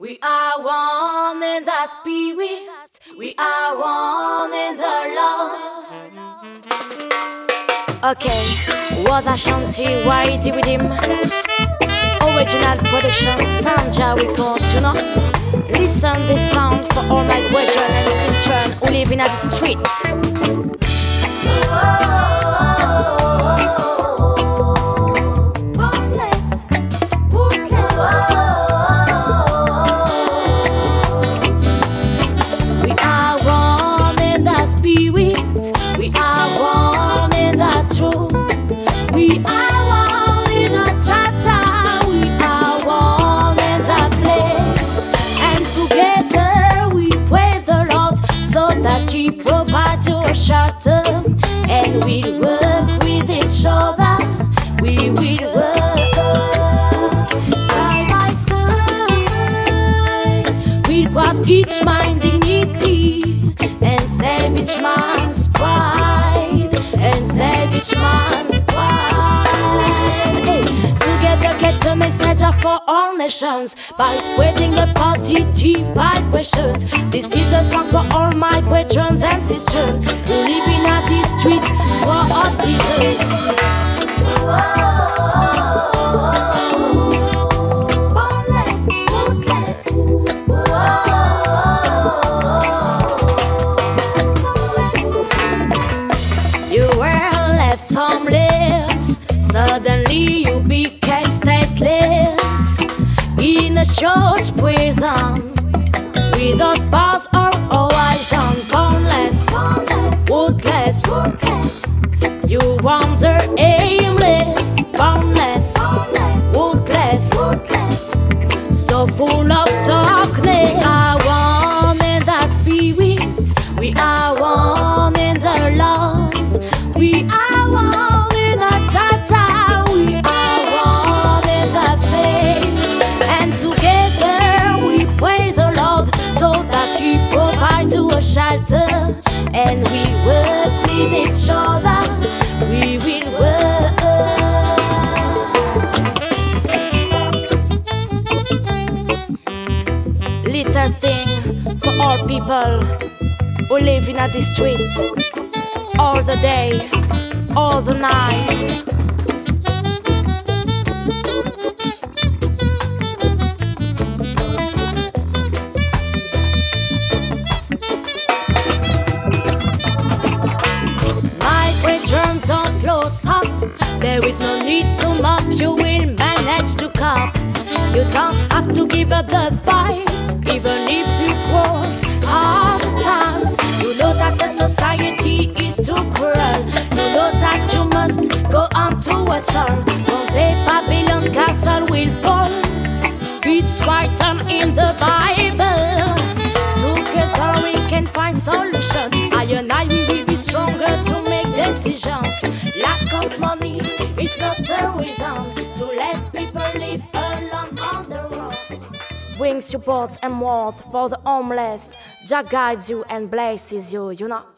We are one in the spirit, we are one in the love. Ok, Rosa Shanti, Whitey with him. Original production, Sanja Records, you know. Listen this sound for all my brethren and sisters who live in the street. That He provides your shelter. And we work with each other. We will work side by side. We'll guard each man by spreading the positive vibrations. This is a song for all my brethren and sisters who live in a district for autism. Wander aimless, boundless, woodless, so full of darkness. We are one in the spirit. We are one in the love. We are one in the cha-cha. We are one in the faith. And together we praise the Lord so that He provides a shelter. Little thing for all people who live in the streets all the day, all the night. There is no need to mop, you will manage to. You don't have to give up the fight, even if it was hard times. You know that the society is too cruel. You know that you must go on to a soul. One day Babylon castle will fall. It's written in the Bible. Together we can find solution. I and I we will be stronger to make decisions. Lack of money is not a reason Bring support and warmth for the homeless. Jah guides you and blesses you, you know.